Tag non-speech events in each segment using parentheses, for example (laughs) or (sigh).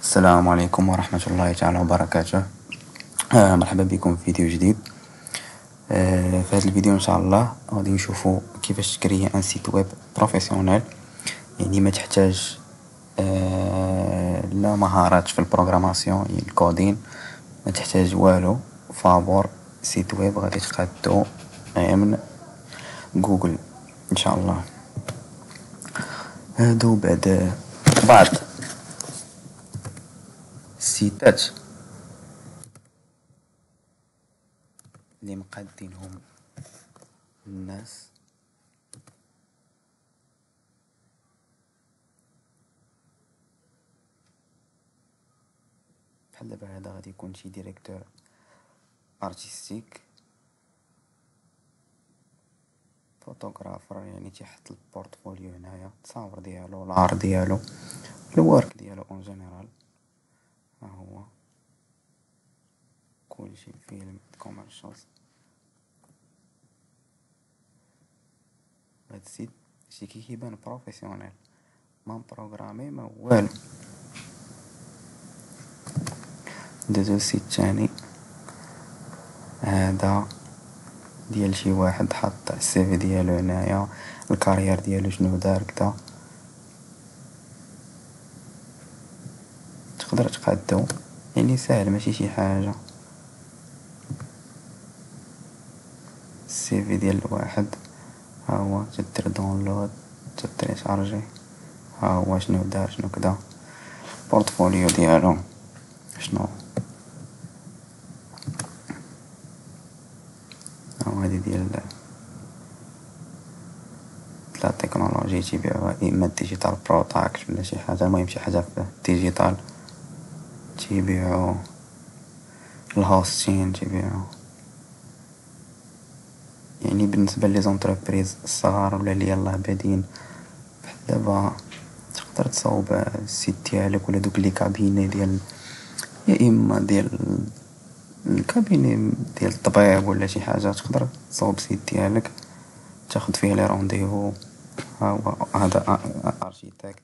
السلام عليكم ورحمة الله تعالى وبركاته. آه مرحبا بكم في فيديو جديد. آه في هذا الفيديو إن شاء الله غادي نشوفوا كيفاش تكري un site web professionnel يعني ما تحتاج آه لا مهارات في ال programmation يعني ال coding. ما تحتاج والو. فابور site web غادي تقادو من جوجل إن شاء الله. هادو بعد بعض السيتات اللي مقادينهم الناس. بحال دابا هذا غادي يكون شي directeur artistique photographer يعني تيحط ال portfolio هنايا. التصاور ديالو العرض ديالو ال work ديالو. en général هو كلشي film commercials هاد ال site chic كيبان professionnel ما programmé ما والو ندوزو ال site التاني هذا ديال شي واحد حط ال CV ديالو هنايا. ال carrière ديالو شنو دار كدا تقدر تقادو. يعني ساهل ماشي شي حاجة. ال CV ديال الواحد ها هو تدير download تتيليشارجي ها هو شنو دار شنو كدا. portfolio ديالو شنو؟ ها هادي ديال la technologie تيبيعوها إما digital product ولا شي حاجة. المهم شي حاجة في digital تيبيعو ال hosting تيبيعو يعني بالنسبة لي les entreprises الصغار ولا اللي يلاه بادين بحال دابا تقدر تصاوب ال site ديالك ولا دوك لي cabinets ديال يا إما ديال ال cabinet ديال الطبيب ولا شي حاجة تقدر تصاوب site ديالك تاخد فيه les rendez-vous. ها هو هذا architecte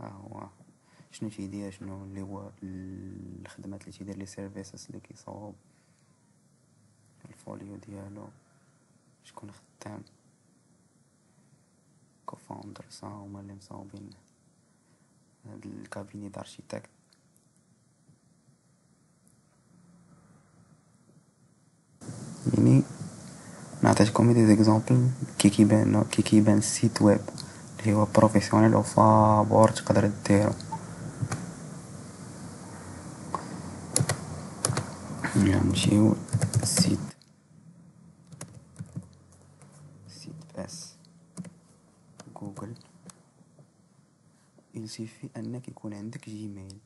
ها هو شنو تيدير شنو اللي هو الخدمات اللي تيدير les services اللي كيصاوب ال folio ديالو؟ شكون خدام؟ co-founders هما اللي مصاوبين هاد ال cabinet d'architecte يعني نعطيكم des exemples كي كيبان كي كيبان ال site web اللي هو professionnel أو فابور تقدر ديرو. نمشيو ال site sites جوجل. il suffit أنك يكون عندك Gmail.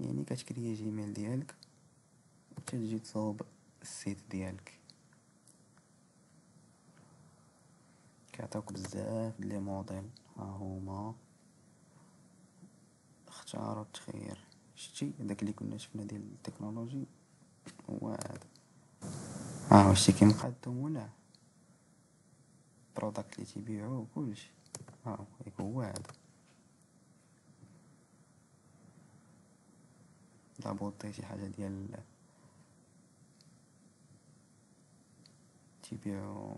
يعني كتكري Gmail ديالك تجي تصاوب ال site ديالك. كيعطيوك بزاف les modèles. ها هما. اختار وتخير شتي داك اللي كنا شفنا ديال التكنولوجي. هو شتي كي مقادو ولا برودكت اللي تيبيعوه كلشي ها هو هو هذا. لابوطي شي حاجة ديال تيبيعو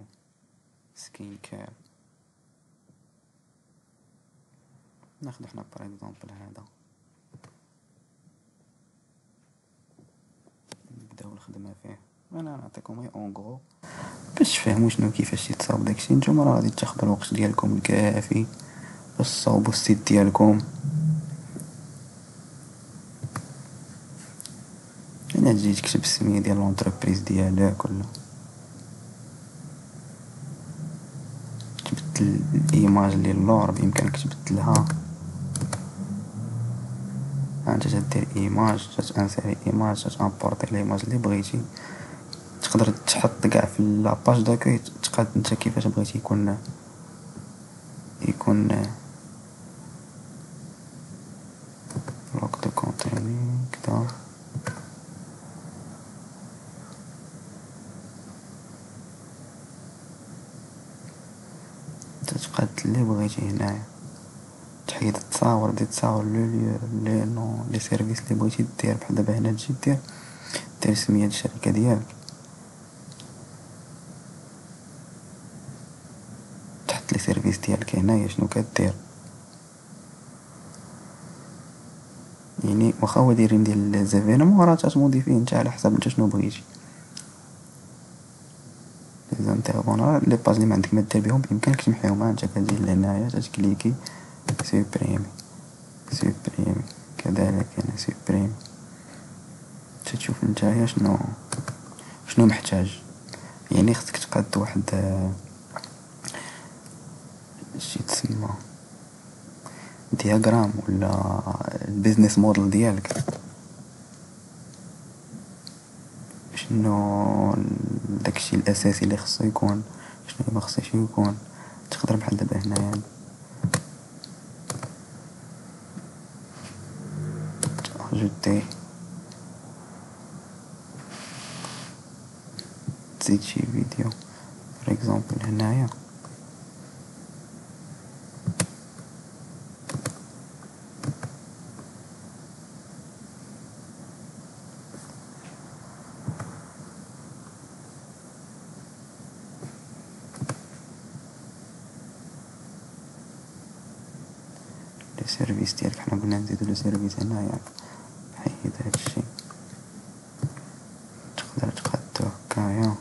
سكين كير. ناخدو حنا par هذا. نبداو الخدمة فيه. أنا نعطيكم غير un باش تفهمو شنو كيفاش يتصاوب داكشي نتوما راه غادي تاخدو الوقت ديالكم الكافي باش تصاوبو السيت ديالكم. هنا تجي تكتب السمية ديال l'entreprise ديالك ولا تبدل ال image اللي اللور بامكانك تبدلها تدير image t'insérer image t'importer ال image اللي بغيتي. تقدر تحط كاع في la page d'accueil تقاد أنت كيفاش بغيتي يكون يكون bloc de contenu كدا. تقاد اللي بغيتي هنايا. تحيد التصاور ديال التصاور le lien où les services اللي بغيتي دير بحال دابا هنا تجي دير دير سمية الشركة ديالك. تحط les services ديالك هنايا شنو كدير؟ يعني واخا هو دايرين ديال les événements راه ت modifier نتا على حسب نتا شنو بغيتي. les intégrants les pages لي ما عندك ما دير بهم بامكانك تمحيهم انت كتجي لهنايا تكليكي supprimer supprimer كذلك هنا supprimer تشوف نتايا شنو؟ شنو محتاج؟ يعني خصك تقاد واحد شي تسمى diagramme ولا ال business model ديالك. شنو داكشي الأساسي اللي خصو يكون؟ شنو ما خصوش يكون؟ تقدر بحال دابا هنايا. Ajouter تزيد شي فيديو par exemple هنايا les services ديالك حنا قلنا نزيدو le service هنايا حيد هادشي تقدر تقادو هكايا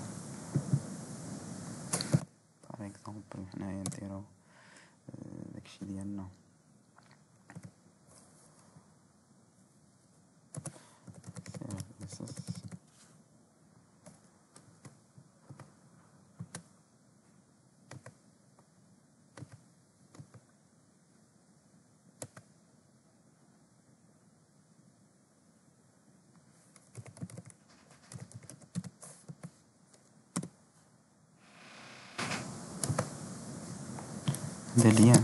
par exemple هنايا نديرو داكشي ديالنا services هذا lien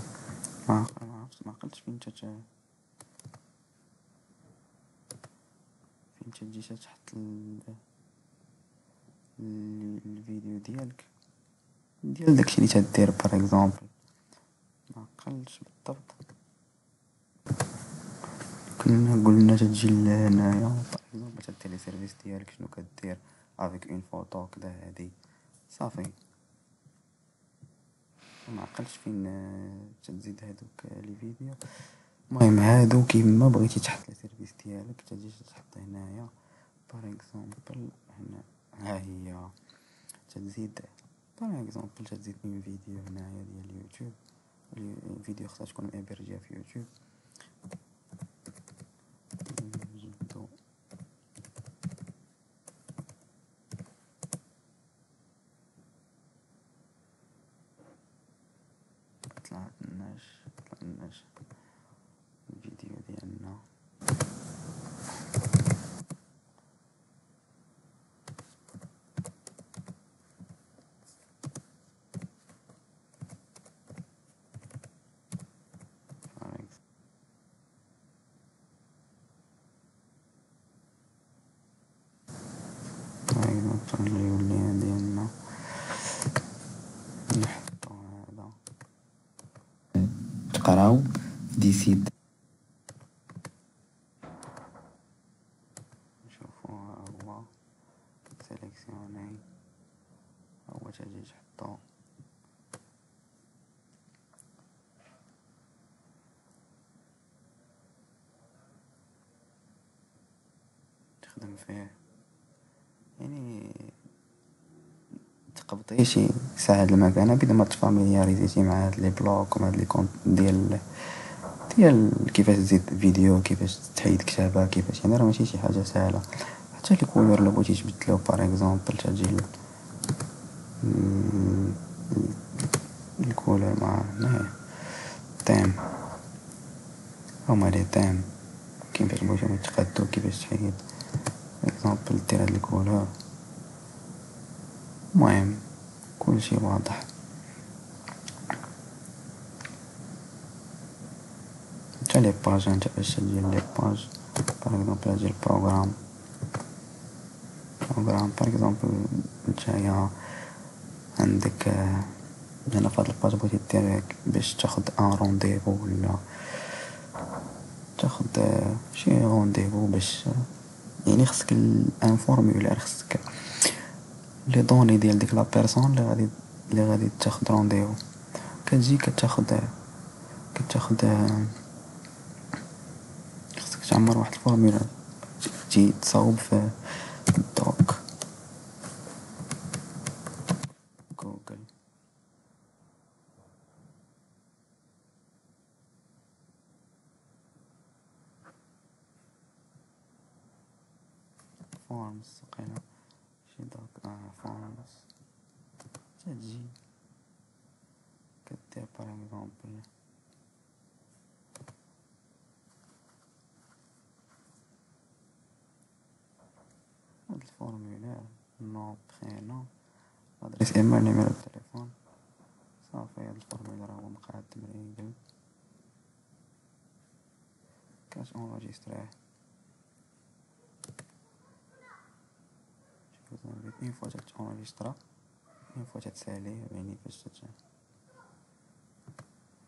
ما عرفتش ما عقلتش فين تت فين تجي تحط ال... ال- الفيديو ديالك. ديال داكشي اللي تدير par exemple ما عقلتش بالضبط. كنا قلنا تجي لهنايا par exemple تدير les services ديالك شنو كدير؟ avec une photo كدا هادي. صافي. ما عقلتش فين آه، تزيد هادوك les vidéos. المهم هادو كيما بغيتي تحط les services ديالك تجي تحط هنايا. par exemple هنا ها هي. تزيد par exemple تزيد فيديو هنايا ديال اليوتيوب. الفيديو خصها تكون hébergée في يوتيوب. اللين ديالنا نحطو هذا. تقراو ديسيد نشوفو ها هو سيليكسيوني هو تجي تحطو تخدم فيه يعني تقبطيشي يساعد المكانة بلا ما تفاميلياريزيتي مع هاد لي بلوك ومع هاد لي كونت ديال ديال كيفاش تزيد فيديو كيفاش تحيد كتابة كيفاش يعني راه ماشي شي حاجة ساهلة حتى لي كولور اللي بغيتي تبدلو بار اكزومبل تجي الكولور مع هنايا تيم هما les thèmes كيفاش بغيتو يتقادو كيفاش تحيد exemple دير هاد ال couleur المهم كلشي واضح. حتى les pages انت باش تجي لي باج بار اكزومبل هادي ال programme programme par exemple نتايا عندك هنا في هاد ال page بغيتي دير باش تاخد un rendez-vous ولا تاخد شي rendez-vous باش يعني خصك un formulaire خصك les données ديال ديك la personne لي غادي لي غادي تاخد rendez-vous كتجي كتاخد كتاخد خصك تعمر واحد ال formulaire تجي تصاوب في Docs Google Forms قيلا شي Docs آه Forms تجي كدير par exemple هاد ال formulaire nom prénom l'adresse email numéro التليفون. صافي هاد ال formulaire هو مقعد مريقل كاش enregistré une fois ت enregistra une fois تتسالي يعني فاش تت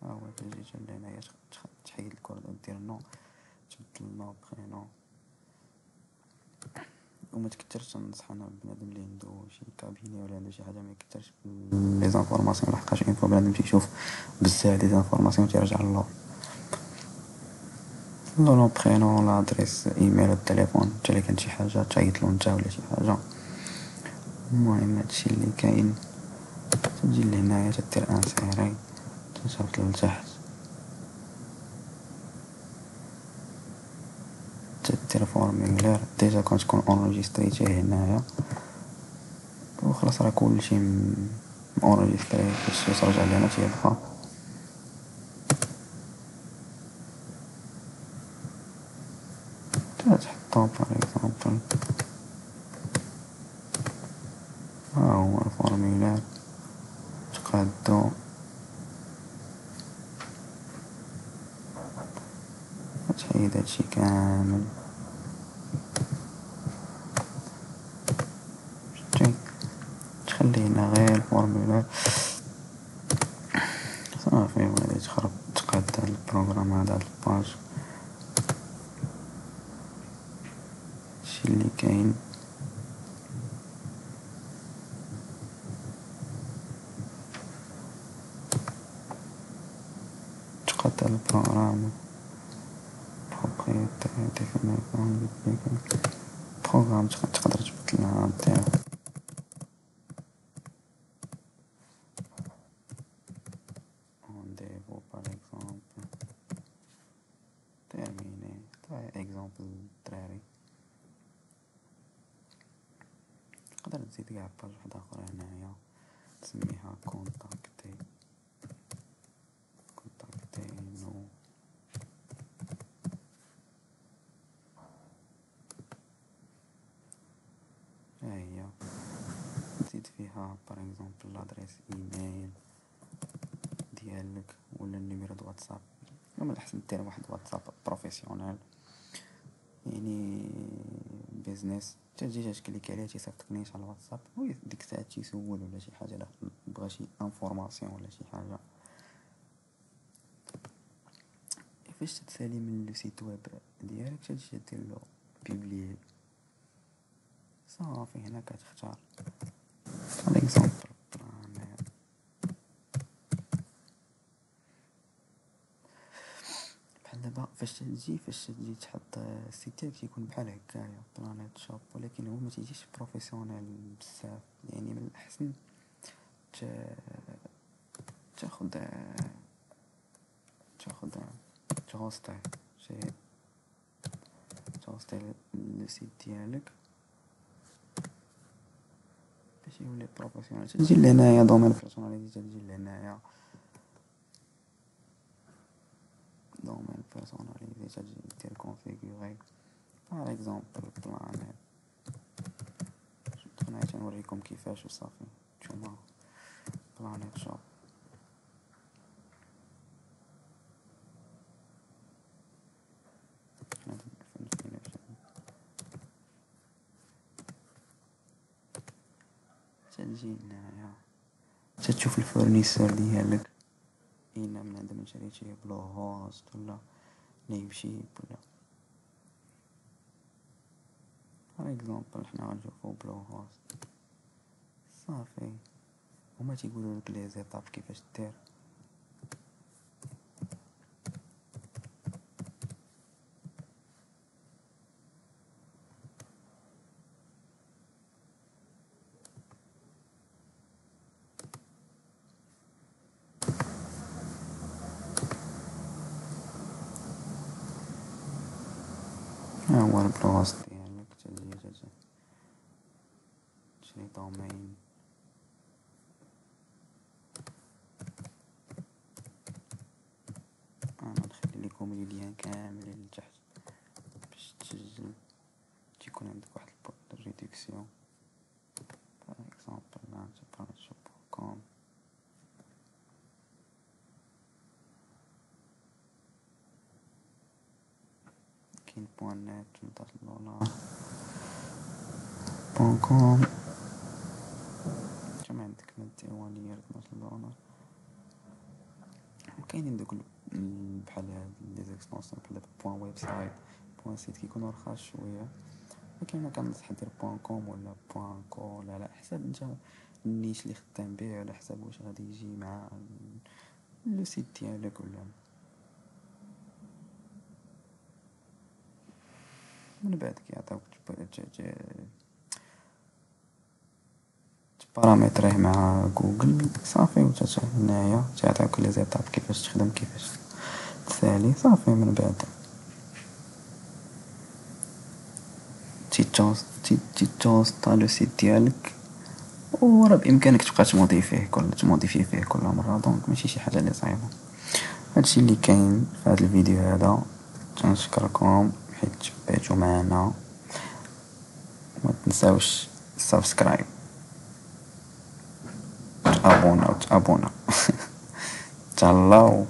ها هو تجي حتى لهنايا. تحيد الكود دير nom. تبدل nom prénom وما تكترش ننصح أنا بنادم اللي عنده شي cabinet ولا عنده شي حاجة ما يكترش. les informations لحقاش une fois بنادم تيشوف بزاف des informations تيرجع للور le nom prénom l'adresse email التليفون حتى كانت شي حاجة تعيطلو نتا ولا شي حاجة. المهم هادشي اللي كاين. تجي لهنايا تدير insérer تنصيفط لتحت تدير formulaire déjà كون تكون enregistré تيه هنايا وخلاص راه كلشي enregistré باش ترجع لهنا تيبقى تحطو par exemple ها هو ال formulaire تقادو تحيد هادشي كامل تخلي هنا غير ال formulaire صافي وغادي تخرب تقاد هاد ال programme هذا هاد ال page. هادشي اللي كاين. هاد البروغرام. propriétaire définir programme تقدر تبدلها دير rendez-vous par exemple terminé exemple الدراري تقدر تزيد كاع page وحدة أخرى هنايا تسميها contactez contactez-nous ها هي تزيد فيها par exemple l'adresse email ديالك ولا ال numéro WhatsApp. من الأحسن دير واحد WhatsApp professionnel يعني business تجي جات clique عليه تيصيفطك نيت على الواتساب. و ديك الساعة تيسول ولا شي حاجة لا بغا شي information ولا شي حاجة. فاش تتسالي من le site web ديالك تجي دير له publier صافي هنا كتختار. باغ اكزومبل بلانير بحال دابا فاش تجي فاش تجي تحط السيت تاعك تيكون بحال هكايا بلانيت شوب ولكن هو ما تيجيش بروفيسيونيل بزاف. يعني من الاحسن تاخد تاخد تغوستي شي تغوستي le site ديالك. باش يولي professionnel تجي لهنايا domaine personnalisé تجي لهنايا domaine تجي دير configurer par exemple Planet هنايا تنوريكم كيفاش وصافي نتوما Planet Shop تجي هنايا تشوف ال fournisseur ديالك اين من عند من شريتيه Bluehost ولا Namecheap ولا par exemple حنا غنشوفو Bluehost صافي هما تيقولولك les étapes كيفاش دير ها هو ال place ديالك تجي تجي domaine أنا نخلي لكم les liens كاملين لتحت باش تسجل تيكون عندك واحد ال réduction par exemple entrepreneurship com كاين point net نتاع دولار point com نتاع دولار وكاينين دوك ال- بحال هاد les extensions بحال point website point site كيكونو رخاص شوية. ولكن ما كنصح دير point com ولا point co ولا على حساب نتا ال niche اللي خدام بيه على حساب واش غادي يجي مع le site ديالك ولا من بعد كيعطيوك ت paramétrer مع جوجل صافي و هنايا. تيعطيوك les étapes كيفاش تخدم كيفاش تسالي صافي من بعد. تي teste تي teste le site ديالك و راه بإمكانك تبقى تموديفيه كل ت modifier فيه كل مرة. donc ماشي شي حاجة اللي صعيبة. هادشي اللي كاين في هذا الفيديو هذا. تنشكركم. حيت تبعتوا معنا. ما تنساوش subscribe Abonnez, Abonnez. (laughs) Ciao.